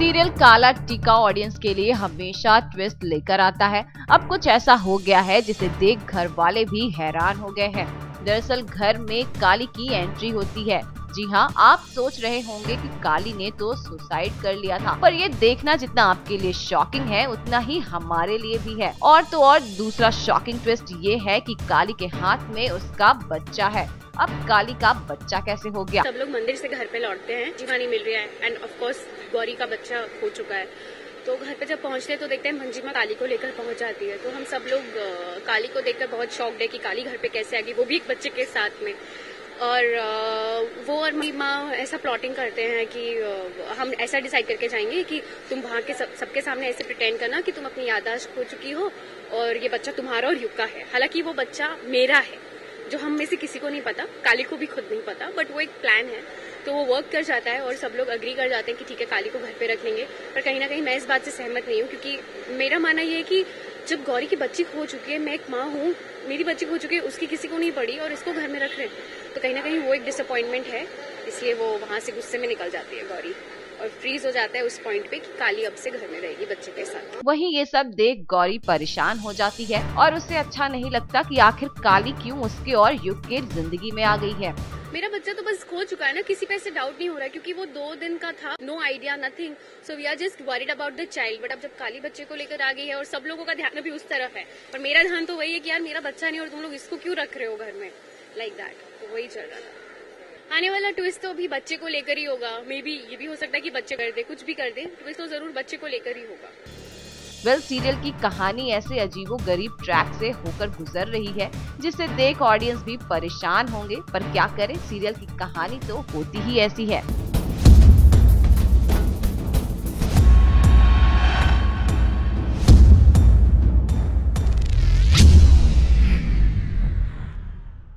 Serial काला टीका audience के लिए हमेशा ट्विस्ट लेकर आता है। अब कुछ ऐसा हो गया है जिसे देख घर वाले भी हैरान हो गए हैं। दरअसल घर में काली की एंट्री होती है। जी हाँ आप सोच रहे होंगे कि काली ने तो सुसाइड कर लिया था। पर ये देखना जितना आपके लिए शॉकिंग है, उतना ही हमारे लिए भी है। और तो और दूसरा शॉकिंग ट्विस्ट ये है कि काली के हाथ में उसका बच्चा है। अब काली का बच्चा कैसे हो गया? सब लोग मंदिर से घर पे लौटते हैं जीवा नहीं मिल रहा है एंड ऑफ़ कोर्स गौरी का बच्चा हो चुका है। तो घर पे जब पहुँचते हैं तो देखते हैं मंजिमा काली को लेकर पहुँच जाती है। तो हम सब लोग काली को देखकर बहुत शॉक्ड है कि काली घर पे कैसे आ गई वो भी एक बच्चे के साथ में। और वो और मेरी माँ ऐसा प्लॉटिंग करते हैं कि हम ऐसा डिसाइड करके जाएँगे कि तुम वहाँ के सब, सबके सामने ऐसे प्रिटेंड करना कि तुम अपनी यादाश्त खो चुकी हो और ये बच्चा तुम्हारा और युग का है। हालाँकि वो बच्चा मेरा है। जो हम में से किसी को नहीं पता, काली को भी खुद नहीं पता बट वो एक प्लान है। तो वो वर्क कर जाता है और सब लोग अग्री कर जाते हैं कि ठीक है, काली को घर पे रख लेंगे। पर कहीं ना कहीं मैं इस बात से सहमत नहीं हूँ, क्योंकि मेरा मानना ये है कि जब गौरी की बच्ची खो चुकी है, मैं एक माँ हूँ, मेरी बच्ची खो चुकी है, उसकी किसी को नहीं पड़ी और इसको घर में रख रहे। तो कहीं ना कहीं वो एक डिसअपॉइंटमेंट है, इसलिए वो वहाँ से गुस्से में निकल जाती है गौरी। और फ्रीज हो जाता है उस पॉइंट पे कि काली अब से घर में रहेगी बच्चे के साथ। वहीं ये सब देख गौरी परेशान हो जाती है और उसे अच्छा नहीं लगता कि आखिर काली क्यों उसके और युग के ज़िंदगी में आ गई है। मेरा बच्चा तो बस खो चुका है ना किसी पे ऐसे डाउट नहीं हो रहा क्योंकि वो दो दिन का था no idea nothing so we are just worried about the child but अब जब काली बच्चे को लेकर आ गई है और सब लोगों का ध्यान अभी उस तरफ़ है पर मेरा ध्यान तो वही है कि यार मेरा बच्चा नहीं और तुम लोग इसको क्यों रख रहे हो घर में? लाइक दैट तो वही चल रहा था। आने वाला ट्विस्ट तो अभी बच्चे को लेकर ही होगा। मे बी ये भी हो सकता है कि बच्चे कर दे कुछ भी कर दे ट्विस्ट तो ज़रूर बच्चे को लेकर ही होगा। वेल well, सीरियल की कहानी ऐसे अजीबो गरीब ट्रैक से होकर गुजर रही है जिससे देख ऑडियंस भी परेशान होंगे पर क्या करें? सीरियल की कहानी तो होती ही ऐसी है।